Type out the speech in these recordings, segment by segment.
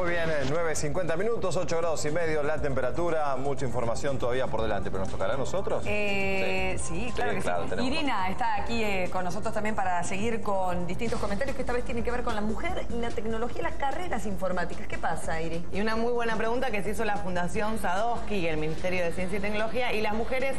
Muy bien, 9.50 minutos, 8 grados y medio la temperatura, mucha información todavía por delante, pero ¿nos tocará a nosotros? Eh, sí. claro que sí. Irina está aquí eh, con nosotros también para seguir con distintos comentarios que esta vez tienen que ver con la mujer y la tecnología y las carreras informáticas. ¿Qué pasa, Iri? Y una muy buena pregunta que se hizo la Fundación Sadowski y el Ministerio de Ciencia y Tecnología. ¿Y las mujeres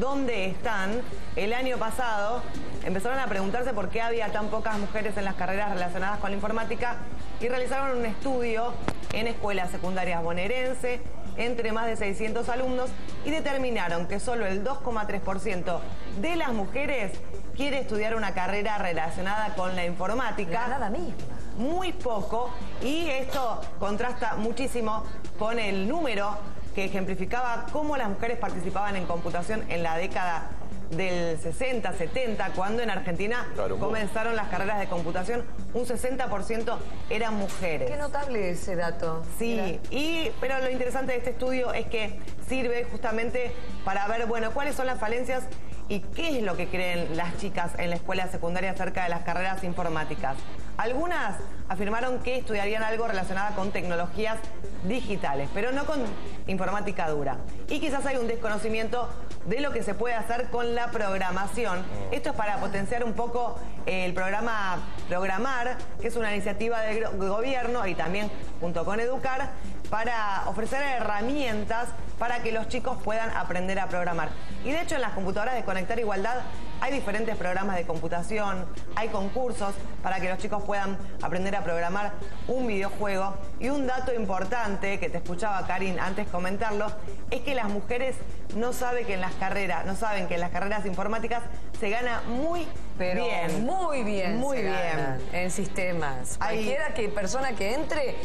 dónde están? El año pasado empezaron a preguntarse por qué había tan pocas mujeres en las carreras relacionadas con la informática y realizaron un estudio en escuelas secundarias bonaerense entre más de 600 alumnos y determinaron que solo el 2,3% de las mujeres quiere estudiar una carrera relacionada con la informática. nada misma. Muy poco y esto contrasta muchísimo con el número que ejemplificaba cómo las mujeres participaban en computación en la década del 60, 70, cuando en Argentina comenzaron las carreras de computación, un 60% eran mujeres. Qué notable ese dato. Sí, y, pero lo interesante de este estudio es que sirve justamente para ver, bueno, cuáles son las falencias y qué es lo que creen las chicas en la escuela secundaria acerca de las carreras informáticas. Algunas afirmaron que estudiarían algo relacionado con tecnologías digitales, pero no con informática dura. Y quizás hay un desconocimiento de lo que se puede hacer con la programación. Esto es para potenciar un poco el programa Programar, que es una iniciativa del gobierno y también junto con Educar, para ofrecer herramientas para que los chicos puedan aprender a programar. Y de hecho en las computadoras de Conectar Igualdad hay diferentes programas de computación, hay concursos para que los chicos puedan aprender a programar un videojuego. Y un dato importante que te escuchaba Karin antes comentarlo, es que las mujeres no saben que en las carreras, no saben que en las carreras informáticas se gana muy Pero bien. Muy bien. Muy bien. En sistemas. Cualquiera que persona que entre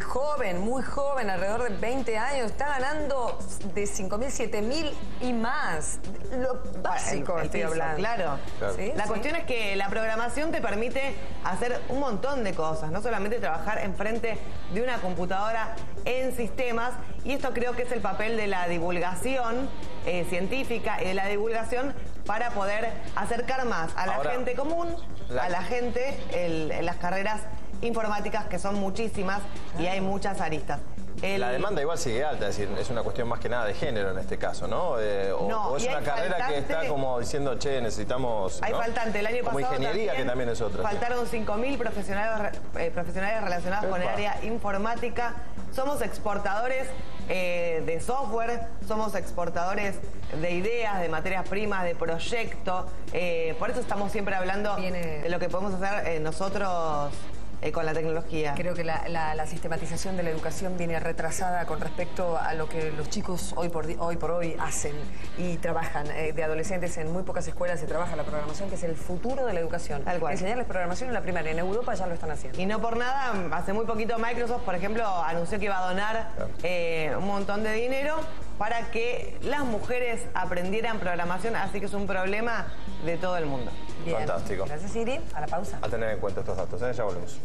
joven, muy joven, alrededor de 20 años, está ganando de 5 mil, 7 mil y más. Lo básico estoy hablando. Claro. La cuestión es que la programación te permite hacer un montón de cosas, no solamente trabajar enfrente de una computadora en sistemas, y esto creo que es el papel de la divulgación eh, científica y de la divulgación para poder acercar más a la gente común, a la gente en las carreras informáticas, que son muchísimas y hay muchas aristas. La demanda igual sigue alta, es decir, es una cuestión más que nada de género en este caso, ¿no? Eh, o, es una carrera que está como diciendo, che, necesitamos... Hay faltante, el año como pasado ingeniería, que también es otra. Faltaron 5.000 profesionales, eh, profesionales relacionados con el área informática. Somos exportadores eh, de software, somos exportadores de ideas, de materias primas, de proyectos. por eso estamos siempre hablando de lo que podemos hacer nosotros eh, con la tecnología. Creo que la, sistematización de la educación viene retrasada con respecto a lo que los chicos hoy por, hoy, por hoy hacen y trabajan. Eh, de adolescentes en muy pocas escuelas se trabaja la programación, que es el futuro de la educación. Tal cual. Enseñarles programación en la primaria. En Europa ya lo están haciendo. Y no por nada, hace muy poquito Microsoft, por ejemplo, anunció que iba a donar eh, un montón de dinero para que las mujeres aprendieran programación, así que es un problema de todo el mundo. Fantástico. Gracias, Siri. A la pausa. A tener en cuenta estos datos, ¿eh? ya volvemos.